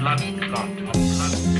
blood clot. Blood clot.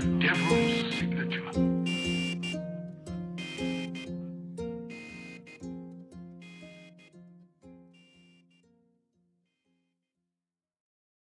the devil.